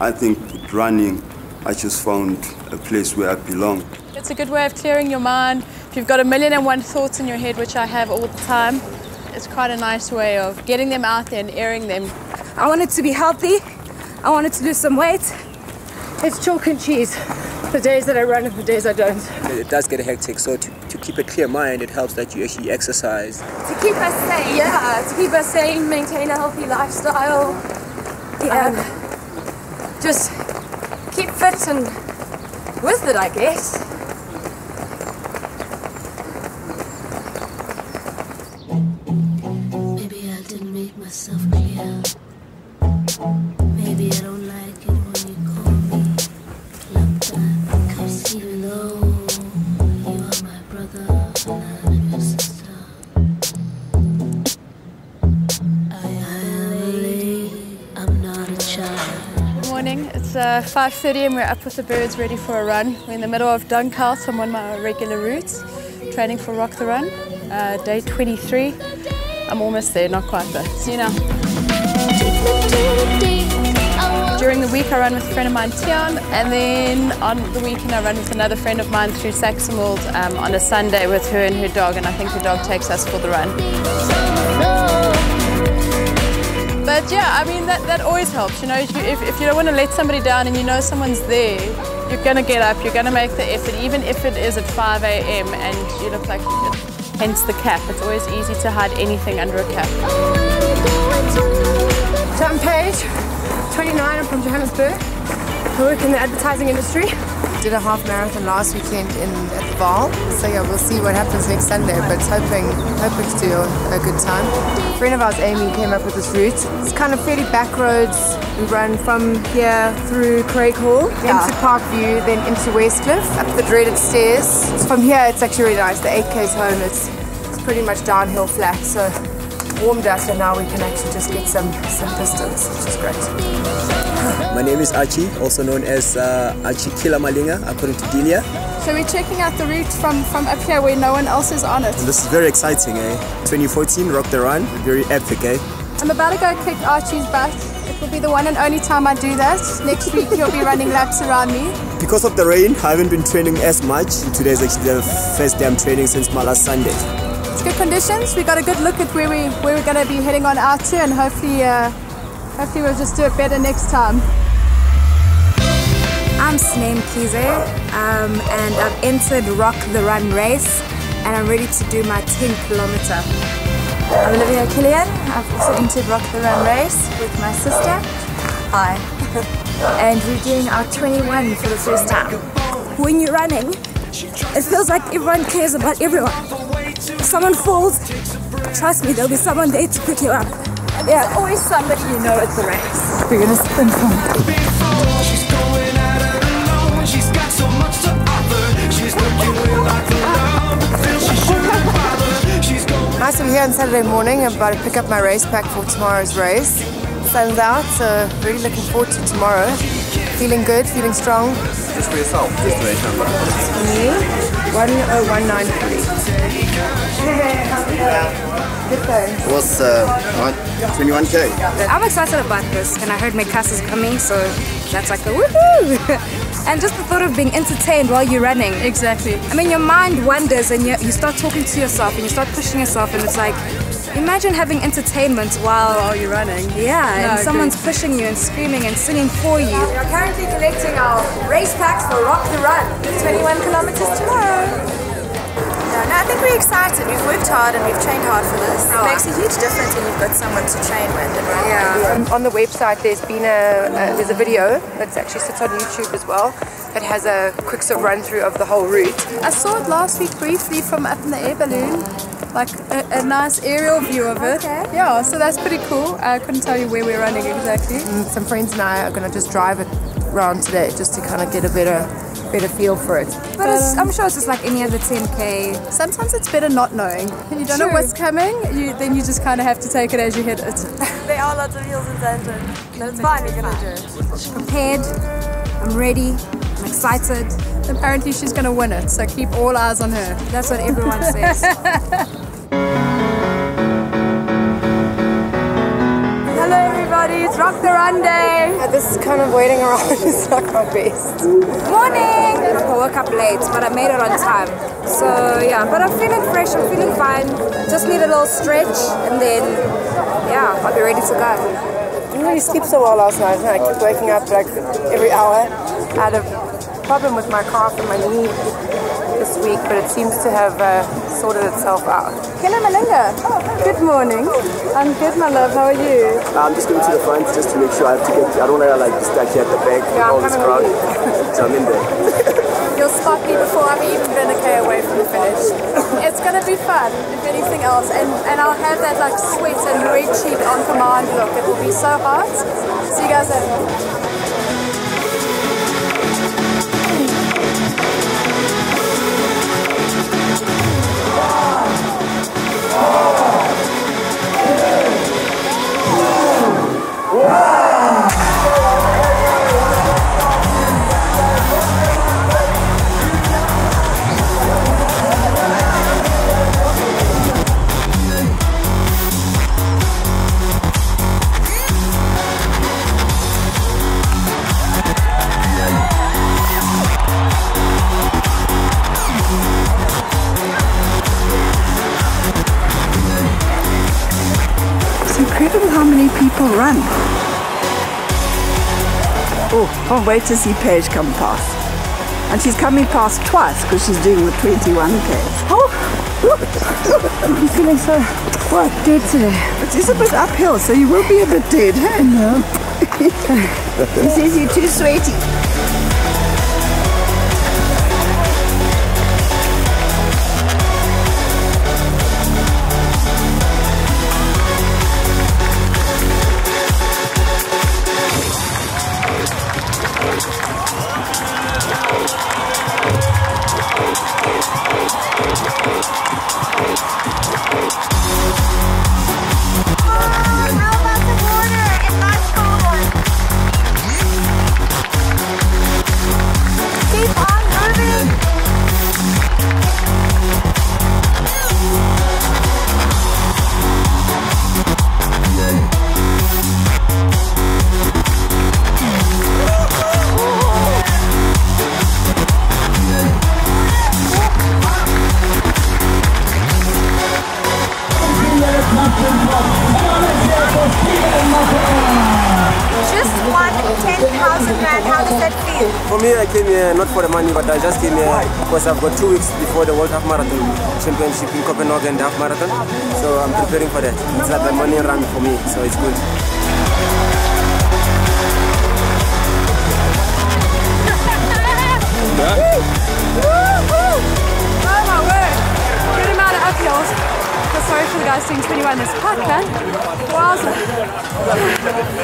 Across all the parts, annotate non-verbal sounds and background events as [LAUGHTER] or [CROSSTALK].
I think with running, I just found a place where I belong. It's a good way of clearing your mind. If you've got a million and one thoughts in your head, which I have all the time, it's quite a nice way of getting them out there and airing them. I wanted to be healthy. I wanted to lose some weight. It's chalk and cheese. The days that I run and the days I don't. It does get hectic, so to, to keep a clear mind, it helps that you actually exercise. To keep us sane. Yeah, to keep us sane, maintain a healthy lifestyle. Yeah. Um, just keep fit and with it, I guess. Uh, 5.30 and we're up with the birds ready for a run. We're in the middle of Dunkhouse on one of my regular routes, training for Rock the Run, uh, day 23. I'm almost there, not quite though. See you now. During the week I run with a friend of mine, Tian, and then on the weekend I run with another friend of mine through Saxonwold um, on a Sunday with her and her dog, and I think the dog takes us for the run. But yeah, I mean, that, that always helps. You know, if you, if, if you don't want to let somebody down and you know someone's there, you're going to get up, you're going to make the effort, even if it is at 5 a.m. and you look like you did. Hence the cap. It's always easy to hide anything under a cap. So I'm Paige, 29, I'm from Johannesburg. I work in the advertising industry. Did a half marathon last weekend in at the Vaal, so yeah, we'll see what happens next Sunday. But hoping, hoping to do a, good time. A friend of ours, Amy, came up with this route. It's kind of fairly back roads. We run from here through Craighall into Parkview, then into Westcliff, up the dreaded stairs. From here, it's actually really nice. The 8K's home. It's, it's pretty much downhill flat, so warmed us, and now we can actually just get some some distance, which is great. My name is Archie, also known as uh, Archie Kila Malinga, according to Delia. So we're checking out the route from, from up here where no one else is on it. This is very exciting, eh? 2014, Rock the Run, very epic, eh? I'm about to go kick Archie's butt. It will be the one and only time I do that. Next week he'll be running laps around me. Because of the rain, I haven't been training as much. Today is actually the first day I'm training since my last Sunday. It's good conditions. We got a good look at where we where we're going to be heading on out to, and hopefully, uh, hopefully we'll just do it better next time. I'm Sneem Kize, um, and I've entered Rock the Run race, and I'm ready to do my 10 kilometer. I'm Olivia Killian. I've also entered Rock the Run race with my sister. Hi. [LAUGHS] and we're doing our 21 for the first time. When you're running, it feels like everyone cares about everyone. If someone falls, trust me, there'll be someone there to pick you up. There's always somebody you know at the race. We're gonna spin from Nice to offer. She's working with a low. She's going to be here on Saturday morning. I'm about to pick up my race pack for tomorrow's race. Sun's out, so really looking forward to tomorrow. Feeling good, feeling strong. Just for yourself, just to make sure. Me, 10193. [LAUGHS] Good going. What's uh, 21k? I'm excited about this, and I heard Mi Casa is coming, so that's like a woohoo! [LAUGHS] and just the thought of being entertained while you're running. Exactly. I mean, your mind wanders, and you, you start talking to yourself, and you start pushing yourself, and it's like, imagine having entertainment while. While you're running. Yeah, No, and someone's agreed. pushing you and screaming and singing for you. We are currently collecting our race packs for Rock the Run, 21 kilometers tomorrow. Yeah, no, I think we're excited. We've worked hard and we've trained hard for this. It makes a huge difference when you've got someone to train with. And run Yeah. Um, on the website, there's been a, a there's a video that actually sits on YouTube as well that has a quick sort of run through of the whole route. I saw it last week briefly from up in the air balloon, like a, a nice aerial view of it. Okay. Yeah, so that's pretty cool. I couldn't tell you where we're running exactly. Some friends and I are going to just drive it around today just to kind of get a better better feel for it. But it's, I'm sure it's just like any other 10k. Sometimes it's better not knowing. [LAUGHS] You don't know what's coming, you, then you just kind of have to take it as you hit it. [LAUGHS] There are lots of hills in Sandton. But it's fine, we're gonna do it. Prepared, I'm ready, I'm excited. Apparently she's going to win it, so keep all eyes on her. That's what everyone says. [LAUGHS] Hello everybody. It's Rock the Run Day. Uh, This kind of waiting around is not my best. Morning. I woke up late, but I made it on time. So yeah, but I'm feeling fresh. I'm feeling fine. Just need a little stretch, and then yeah, I'll be ready to go. didn't really sleep so well last night. I kept waking up like every hour. I had a problem with my calf and my knee this week, but it seems to have uh, sorted itself out. Hello, Malinga. Good morning. I'm good, my love. How are you? I'm just going to the front just to make sure I have to get. I don't want to like stack here at the back Yeah, all this crowd. So I'm in there. You'll spot me before I've even been a K away from the finish. It's gonna be fun, if anything else, and, and I'll have that like sweat and red cheek on command look. It will be so hot. See you guys later. People run. Oh, I'll wait to see Paige come past. And she's coming past twice because she's doing the 21K. Oh, I'm feeling so what, dead today. It is a bit uphill, so you will be a bit dead, hey? No. [LAUGHS] he says you're too sweaty. For me, I came here not for the money, but I just came here because I've got two weeks before the World Half Marathon Championship in Copenhagen the Half Marathon. So I'm preparing for that. It's like a money run for me, so it's good. Good amount of sorry for the guys doing 21 this podcast. Wowza.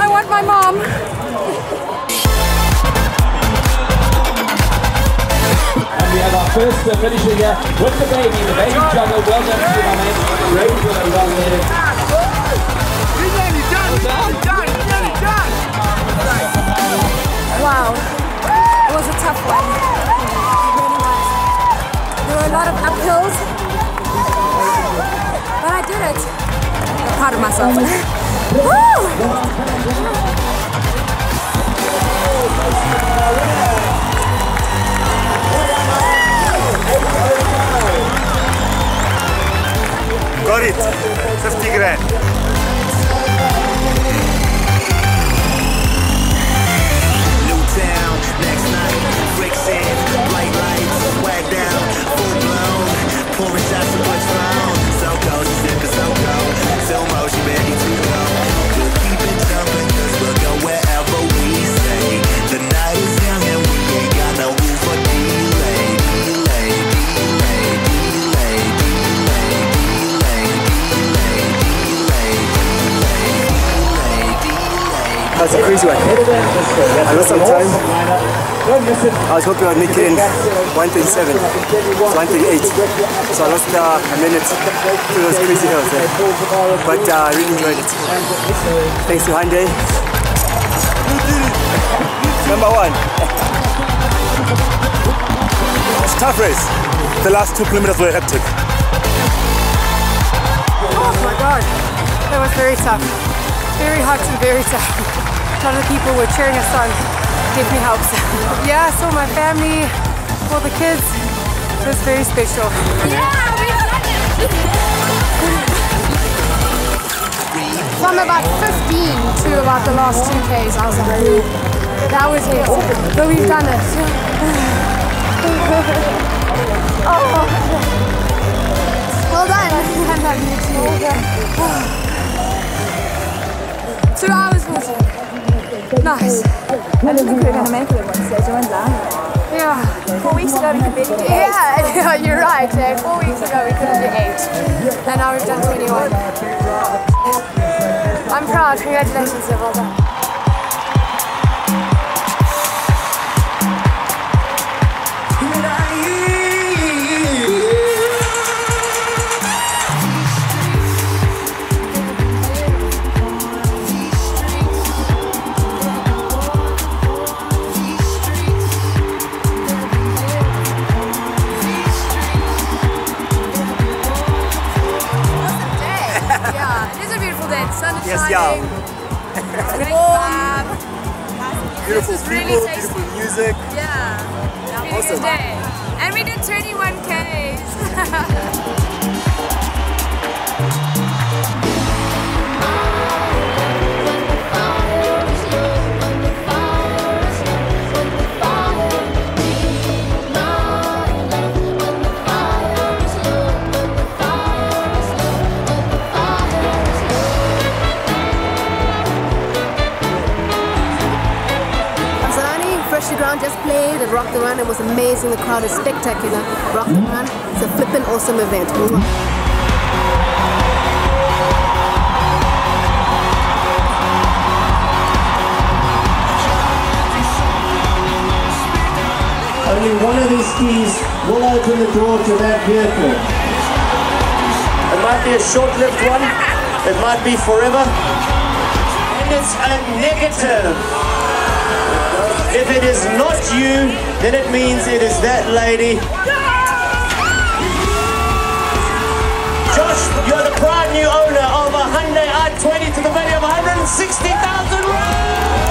I want my mom. And we have our first uh, finisher here with the baby, the baby juggle. Well done to my man. Great work, well there. Wow. It was a tough one. There were a lot of uphills. But I did it. I'm proud of myself. [LAUGHS] Woo! Gorit, přes Tigré. That's a crazy one. I lost some time. I was hoping I'd make it in 137, 138. So I lost uh, a minute to those crazy hills there. But uh, I really enjoyed it. Thanks to Hyundai. Number one. It's a tough race. The last two kilometers were hectic. Oh my god, that was very tough. very hot and very tough. A lot of people were cheering us on. Definitely helps. [LAUGHS] yeah, so saw my family, all the kids. It was very special. Yeah, we done it! From about 15 to about the last two Ks, I was like, "Ooh, that was it. But we've done it. [LAUGHS] oh. Well done. [LAUGHS] Two hours 40. Nice. I didn't think we were going to make it at one stage. I went down. Yeah. Four weeks ago, we could barely do eight. Yeah, [LAUGHS] yeah, you're right. Uh, four weeks ago we couldn't do eight. And now we've done 21. I'm proud. Congratulations, well done. Beautiful This is really people, tasty. beautiful music. Yeah, really Awesome. day. And we did 21 Ks. [LAUGHS] Rock the Run. It was amazing. The crowd is spectacular. Rock the Run. It's a flippin' awesome event. Only one of these keys will open the door to that vehicle. It might be a short-lived one. It might be forever. And it's a negative. If it is not you, then it means it is that lady. Josh, you're the proud new owner of a Hyundai i20 to the value of 160,000 rand.